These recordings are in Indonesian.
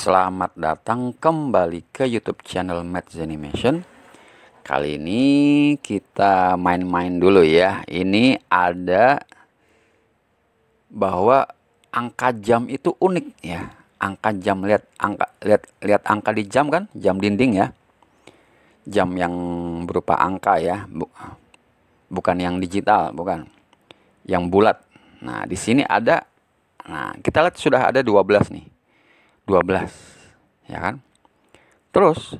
Selamat datang kembali ke YouTube channel Mads Animation. Kali ini kita main-main dulu ya. Ini ada bahwa angka jam itu unik ya. Angka jam lihat angka lihat lihat angka di jam kan? Jam dinding ya. Jam yang berupa angka ya, bukan yang digital, bukan. Yang bulat. Nah, di sini ada Nah, kita lihat sudah ada 12 nih. 12. Ya kan? Terus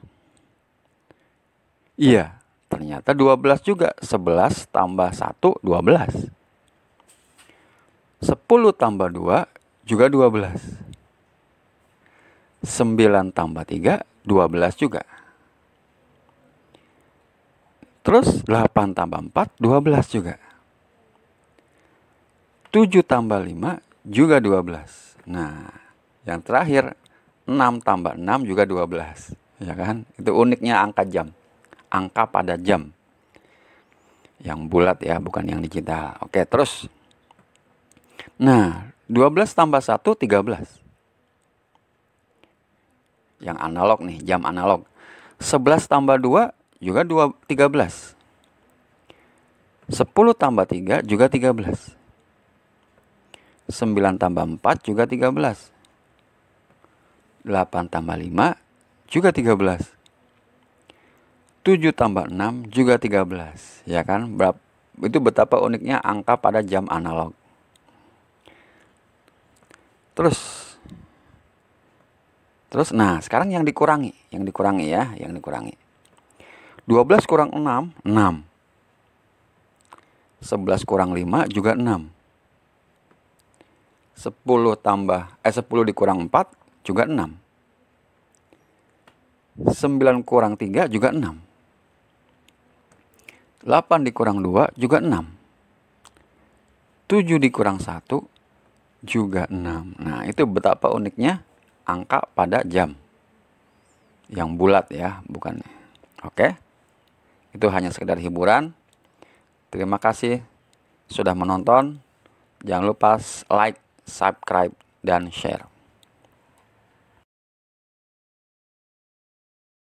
Iya, ternyata 12 juga. 11 tambah 1 12. 10 tambah 2 juga 12. 9 tambah 3 12 juga. Terus 8 tambah 4 12 juga. 7 tambah 5 juga 12. Nah, yang terakhir 6 tambah 6 juga 12. Ya kan? Itu uniknya angka jam. Angka pada jam. Yang bulat ya, bukan yang digital. Oke, terus. Nah, 12 tambah 1 13. Yang analog nih, jam analog. 11 tambah 2 juga 2, 13. 10 tambah 3 juga 13. 9 tambah 4 juga 13. 8 tambah 5 juga 13. 7 tambah 6 juga 13. Ya kan? Berapa, itu betapa uniknya angka pada jam analog. Terus Terus nah, sekarang yang dikurangi, yang dikurangi ya, yang dikurangi. 12 kurang 6, 6. 11 kurang 5 juga 6. 10 tambah eh 10 dikurang 4 juga 6. 9 kurang 3 juga 6. 8 dikurang 2 juga 6. 7 dikurang 1 juga 6. Nah, itu betapa uniknya angka pada jam. Yang bulat ya, bukan. Oke. Itu hanya sekedar hiburan. Terima kasih sudah menonton. Jangan lupa like subscribe, dan share.